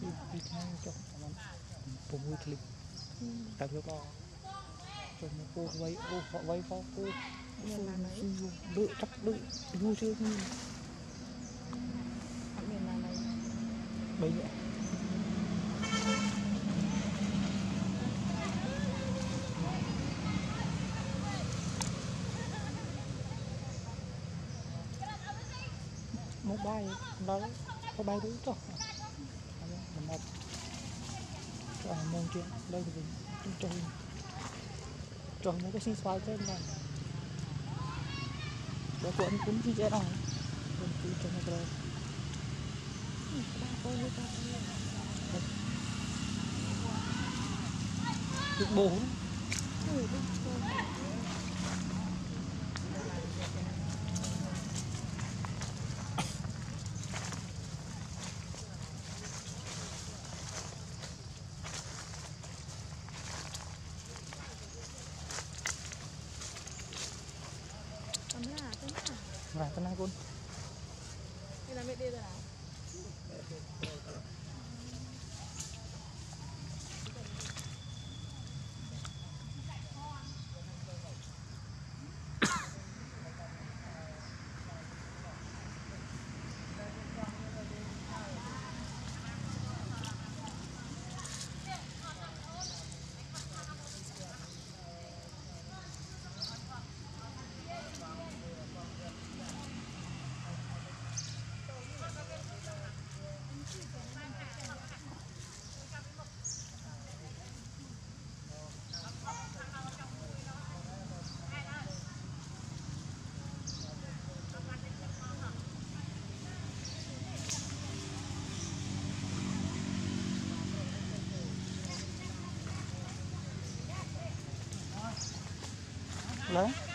ពីខាងចុះ6ឃ្លីបតែវាក៏ចុះមកពូវៃអូវៃផោពូមានឡានអីដឹកទឹកដឹកយូរជឿគ្នាអត់មានឡានអីបីនាក់ một bài đó có bài đúng rồi một. Cho hàng môn chuyện. Đây thì mình cho mình cho mình có xin xoay tên là đó của anh cũng dễ đâu. Mình cứ cho nó lên được bốn. Là và cái này con Đây là 되나요?